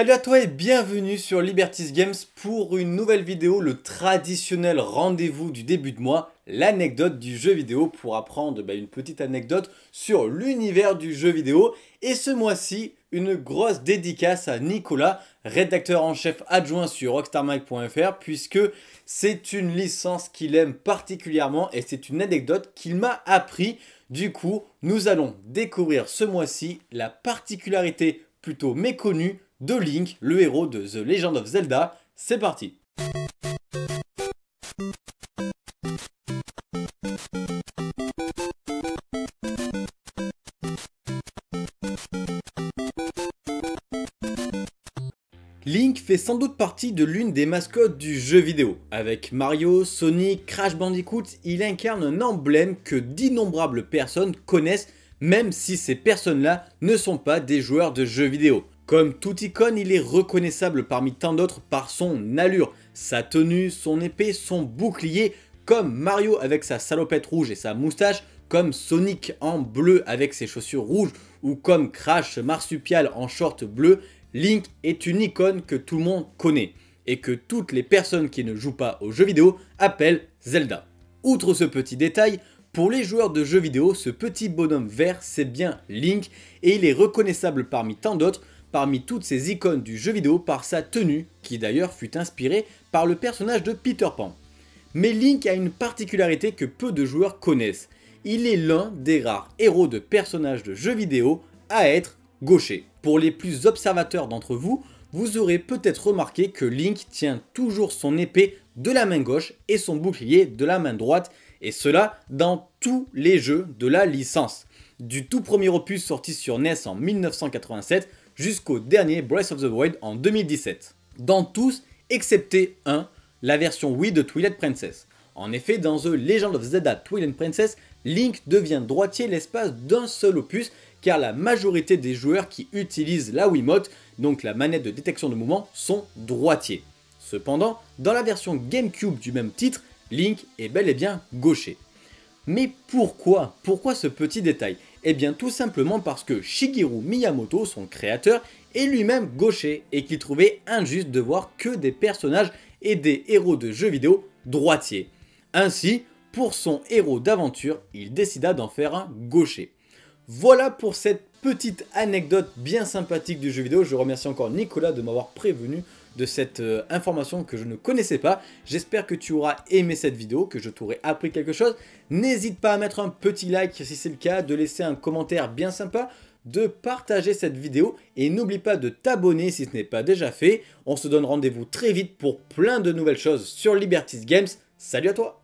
Salut à toi et bienvenue sur Liberties Games pour une nouvelle vidéo, le traditionnel rendez-vous du début de mois, l'anecdote du jeu vidéo pour apprendre bah, une petite anecdote sur l'univers du jeu vidéo. Et ce mois-ci, une grosse dédicace à Nicolas, rédacteur en chef adjoint sur rockstarmike.fr puisque c'est une licence qu'il aime particulièrement et c'est une anecdote qu'il m'a appris. Du coup, nous allons découvrir ce mois-ci la particularité plutôt méconnue de Link, le héros de The Legend of Zelda. C'est parti Link fait sans doute partie de l'une des mascottes du jeu vidéo. Avec Mario, Sonic, Crash Bandicoot, il incarne un emblème que d'innombrables personnes connaissent même si ces personnes-là ne sont pas des joueurs de jeux vidéo. Comme toute icône, il est reconnaissable parmi tant d'autres par son allure, sa tenue, son épée, son bouclier, comme Mario avec sa salopette rouge et sa moustache, comme Sonic en bleu avec ses chaussures rouges, ou comme Crash marsupial en short bleu, Link est une icône que tout le monde connaît, et que toutes les personnes qui ne jouent pas aux jeux vidéo appellent Zelda. Outre ce petit détail, pour les joueurs de jeux vidéo, ce petit bonhomme vert c'est bien Link, et il est reconnaissable parmi tant d'autres parmi toutes ces icônes du jeu vidéo par sa tenue, qui d'ailleurs fut inspirée par le personnage de Peter Pan. Mais Link a une particularité que peu de joueurs connaissent. Il est l'un des rares héros de personnages de jeux vidéo à être gaucher. Pour les plus observateurs d'entre vous, vous aurez peut-être remarqué que Link tient toujours son épée de la main gauche et son bouclier de la main droite, et cela dans tous les jeux de la licence. Du tout premier opus sorti sur NES en 1987 jusqu'au dernier Breath of the Wild en 2017. Dans tous, excepté un, la version Wii de Twilight Princess. En effet, dans The Legend of Zelda Twilight Princess, Link devient droitier l'espace d'un seul opus car la majorité des joueurs qui utilisent la Wiimote, donc la manette de détection de mouvement, sont droitiers. Cependant, dans la version GameCube du même titre, Link est bel et bien gaucher. Mais pourquoi Pourquoi ce petit détail? Eh bien tout simplement parce que Shigeru Miyamoto, son créateur, est lui-même gaucher et qu'il trouvait injuste de voir que des personnages et des héros de jeux vidéo droitiers. Ainsi, pour son héros d'aventure, il décida d'en faire un gaucher. Voilà pour cette petite anecdote bien sympathique du jeu vidéo. Je remercie encore Nicolas de m'avoir prévenu de cette euh, information que je ne connaissais pas. J'espère que tu auras aimé cette vidéo, que je t'aurai appris quelque chose. N'hésite pas à mettre un petit like si c'est le cas, de laisser un commentaire bien sympa, de partager cette vidéo et n'oublie pas de t'abonner si ce n'est pas déjà fait. On se donne rendez-vous très vite pour plein de nouvelles choses sur Liberties Games. Salut à toi